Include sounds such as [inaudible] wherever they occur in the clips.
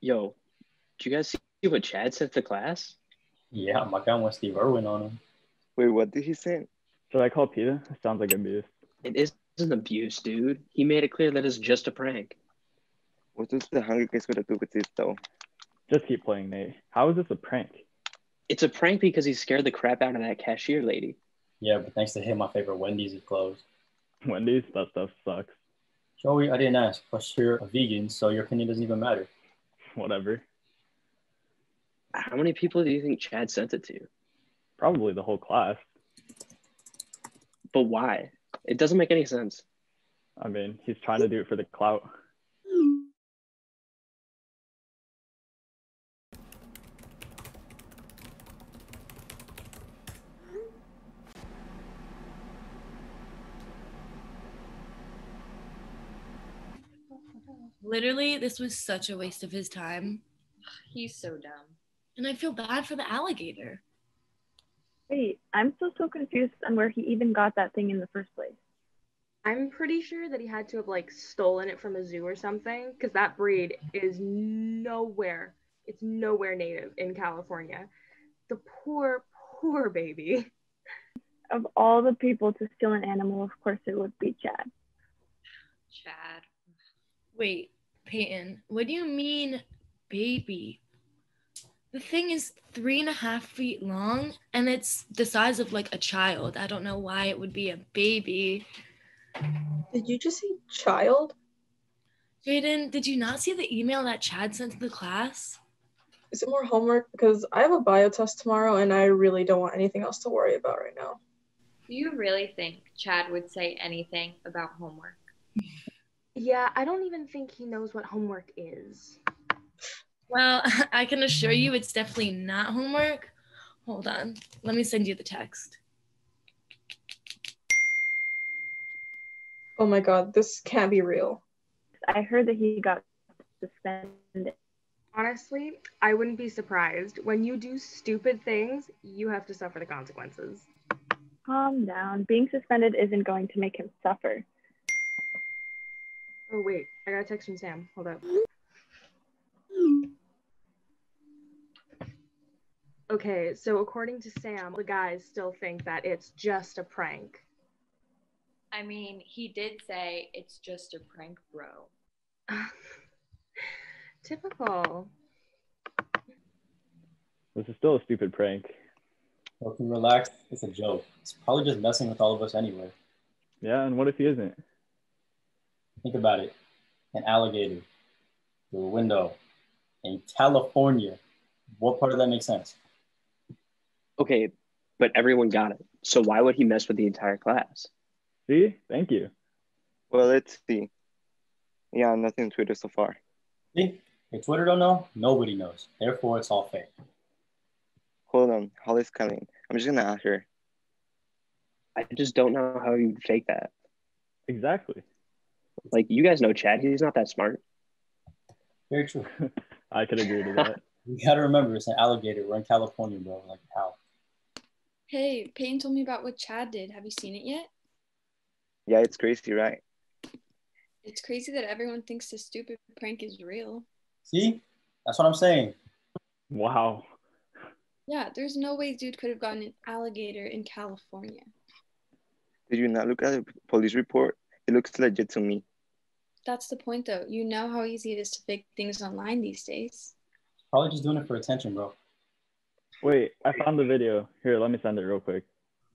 Yo, did you guys see what Chad sent to class? Yeah, my guy went Steve Irwin on him. Wait, what did he say? Should I call PETA? Sounds like abuse. It isn't abuse, dude. He made it clear that it's just a prank. What does the Hunger Games got to do with this, though? Just keep playing, Nate. How is this a prank? It's a prank because he scared the crap out of that cashier lady. Yeah, but thanks to him, my favorite Wendy's is closed. Wendy's, that stuff sucks. Joey, I didn't ask. Plus, you're a vegan, so your opinion doesn't even matter. [laughs] Whatever. How many people do you think Chad sent it to? Probably the whole class. But why? It doesn't make any sense. I mean, he's trying to do it for the clout. Literally, this was such a waste of his time. He's so dumb. And I feel bad for the alligator. Wait, I'm still so confused on where he even got that thing in the first place. I'm pretty sure that he had to have like stolen it from a zoo or something because that breed is nowhere. It's nowhere native in California. The poor, poor baby. Of all the people to steal an animal, of course it would be Chad. Chad. Wait, Peyton, what do you mean, baby? The thing is three and a half feet long and it's the size of like a child. I don't know why it would be a baby. Did you just say child? Jaden, did you not see the email that Chad sent to the class? Is it more homework? Because I have a bio test tomorrow and I really don't want anything else to worry about right now. Do you really think Chad would say anything about homework? Yeah, I don't even think he knows what homework is. Well, [laughs] I can assure you it's definitely not homework. Hold on. Let me send you the text. Oh my god, this can't be real. I heard that he got suspended. Honestly, I wouldn't be surprised. When you do stupid things, you have to suffer the consequences. Calm down. Being suspended isn't going to make him suffer. Oh, wait. I got a text from Sam. Hold up. Okay, so according to Sam, the guys still think that it's just a prank. I mean, he did say it's just a prank, bro. [laughs] Typical. This is still a stupid prank. Well, can relax? It's a joke. It's probably just messing with all of us anyway. Yeah, and what if he isn't? Think about it. An alligator through a window in California. What part of that makes sense? Okay, but everyone got it. So why would he mess with the entire class? See? Thank you. Well, let's see. Yeah, nothing on Twitter so far. See? If Twitter don't know, nobody knows. Therefore, it's all fake. Hold on, Holly's coming. I'm just gonna ask her. I just don't know how you'd fake that. Exactly. Like, you guys know Chad. He's not that smart. Very true. [laughs] I could agree to that. [laughs] You gotta remember, it's an alligator. We're in California, bro. Like, how? Hey, Peyton told me about what Chad did. Have you seen it yet? Yeah, it's crazy, right? It's crazy that everyone thinks this stupid prank is real. See? That's what I'm saying. Wow. Yeah, there's no way dude could have gotten an alligator in California. Did you not look at the police report? It looks legit to me. That's the point though. You know how easy it is to fake things online these days. Probably just doing it for attention, bro. Wait, I found the video. Here, let me send it real quick.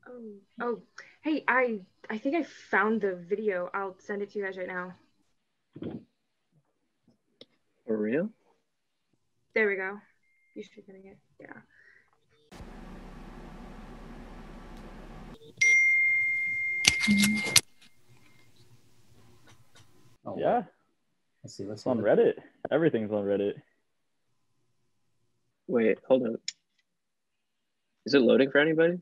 Oh, oh, hey, I I think I found the video. I'll send it to you guys right now. For real? There we go. You should be getting it. Yeah. Oh, Yeah, Let's see. Let's it's see. on Reddit. Everything's on Reddit. Wait, hold up. Is it loading for anybody?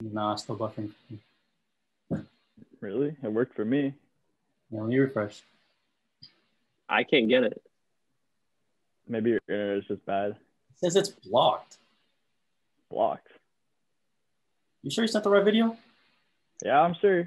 Nah, still buffering. Really? It worked for me. Yeah, let me refresh. I can't get it. Maybe your internet is just bad. It says it's blocked blocks. You sure you sent the right video? Yeah, I'm sure.